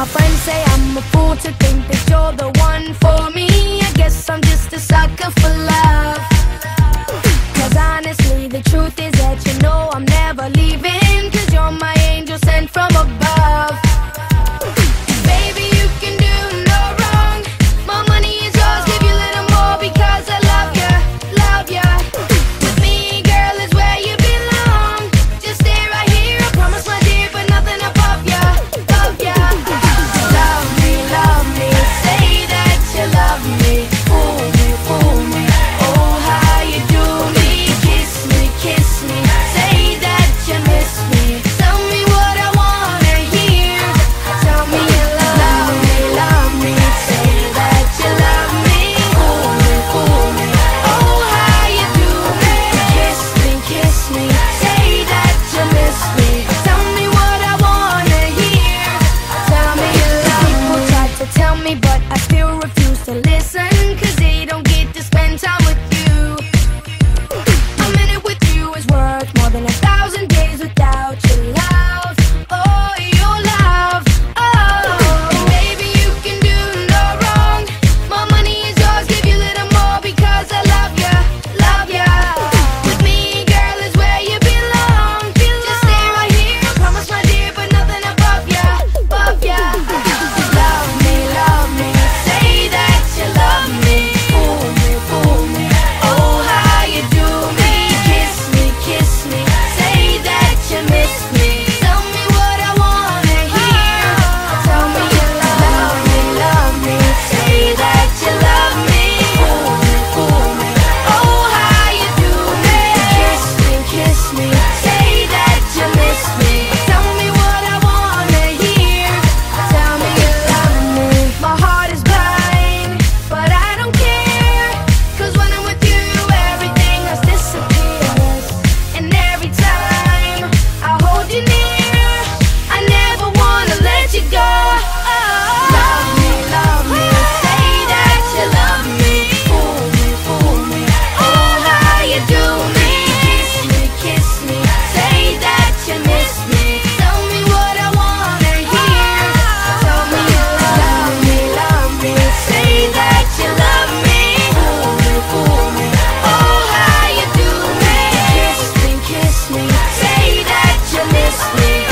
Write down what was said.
My friends say I'm a fool to think that you're the one for me. I guess I'm just a sucker for love. me, but I to miss me.